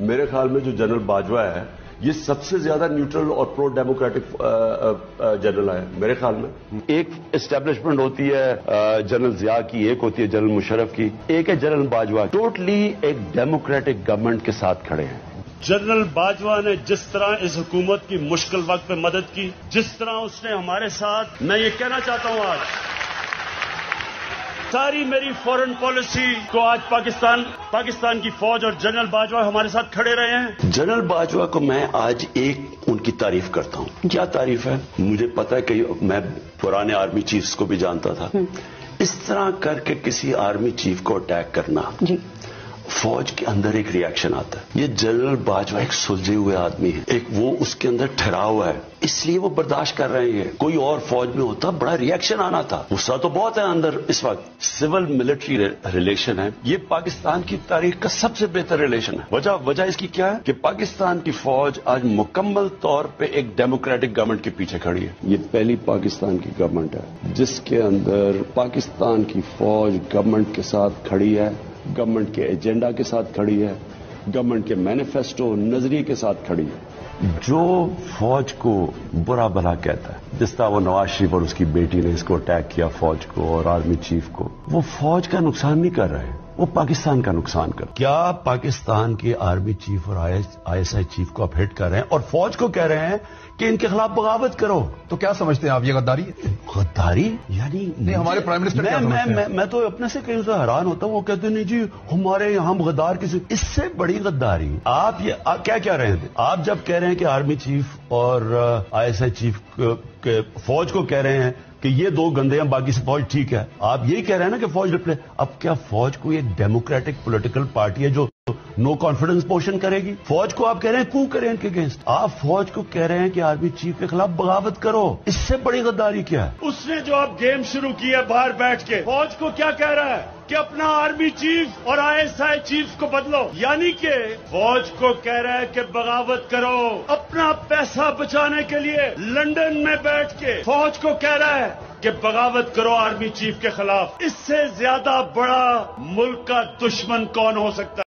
मेरे ख्याल में जो जनरल बाजवा है, ये सबसे ज़्यादा न्यूट्रल और प्रो डेमोक्रेटिक जनरल है, मेरे ख्याल में। एक एस्टेब्लिशमेंट होती है जनरल जिया की, एक होती है जनरल मुशरफ की, एक है जनरल बाजवा। टोटली एक डेमोक्रेटिक गवर्नमेंट के साथ खड़े हैं। जनरल बाजवा ने जिस तरह इस हुकूमत की मुश्किल वक्त में मदद की, जिस तरह उसने हमारे साथ, मैं ये कहना चाहता हूँ आज सारी मेरी फॉरेन पॉलिसी को आज पाकिस्तान पाकिस्तान की फौज और जनरल बाजवा हमारे साथ खड़े रहे हैं। जनरल बाजवा को मैं आज एक उनकी तारीफ़ करता हूँ। क्या तारीफ़ है? मुझे पता है कि मैं पुराने आर्मी चीफ्स को भी जानता था। इस तरह करके किसी आर्मी चीफ को अटैक करना जी। फौज के अंदर एक रिएक्शन आता है। ये जनरल बाजवा एक सुलझे हुए आदमी है। एक वो उसके अंदर ठहरा हुआ है। इसलिए वो बर्दाश्त कर रहे हैं। कोई और फौज में होता, बड़ा रिएक्शन आना था। गुस्सा तो बहुत है अंदर इस वक्त। सिविल मिलिट्री रिलेशन है। ये पाकिस्तान की तारीख का सबसे बेहतर रिलेशन है। वजह वजह इसकी क्या है? कि पाकिस्तान की फौज आज मुकम्मल तौर पे एक डेमोक्रेटिक गवर्नमेंट के पीछे खड़ी है। ये पहली पाकिस्तान की गवर्नमेंट है। जिसके अंदर पाकिस्तान की फौज गवर्नमेंट के साथ खड़ी है। गवर्नमेंट के एजेंडा के साथ खड़ी है, गवर्नमेंट के मैनिफेस्टो नज़रिए के साथ खड़ी है। जो फौज को बुरा भला कहता है, जिस तरह वो नवाज़ शरीफ और उसकी बेटी ने इसको अटैक किया फौज को और आर्मी चीफ को, वो फौज का नुकसान नहीं कर रहे वो पाकिस्तान का नुकसान कर क्या पाकिस्तान के आर्मी चीफ और आईएसआई चीफ को आप हिट कर रहे हैं और फौज को कह रहे हैं कि इनके खिलाफ बगावत करो? तो क्या समझते हैं आप ये गद्दारी? गद्दारी? यानी नहीं हमारे प्राइम मिनिस्टर मैं, क्या मैं, मैं, मैं तो अपने से कहीं से हैरान होता हूँ वो कहते नहीं जी हमारे यहाँ हम गद्दार किसी इससे बड़ी गद्दारी आप ये आ, क्या कह रहे हैं? आप जब कह रहे हैं कि आर्मी चीफ और आईएसआई चीफ के फौज को कह रहे हैं कि ये दो गंदे हैं, बाकी से फौज ठीक है। आप यही कह रहे हैं ना कि फौज रिप्ले अब क्या फौज कोई एक डेमोक्रेटिक पॉलिटिकल पार्टी है जो नो कॉन्फिडेंस पोषण करेगी। फौज को आप कह रहे हैं कू करें इनके अगेंस्ट आप फौज को कह रहे हैं कि आर्मी चीफ के खिलाफ बगावत करो। इससे बड़ी गद्दारी क्या है? उसने जो आप गेम शुरू की है बाहर बैठ के, फौज को क्या कह रहा है? कि अपना आर्मी चीफ और आईएसआई चीफ को बदलो। यानी कि फौज को कह रहा है कि बगावत करो। अपना पैसा बचाने के लिए लंदन में बैठ के फौज को कह रहा है कि बगावत करो आर्मी चीफ के खिलाफ। इससे ज़्यादा बड़ा मुल्क का दुश्मन कौन हो सकता है?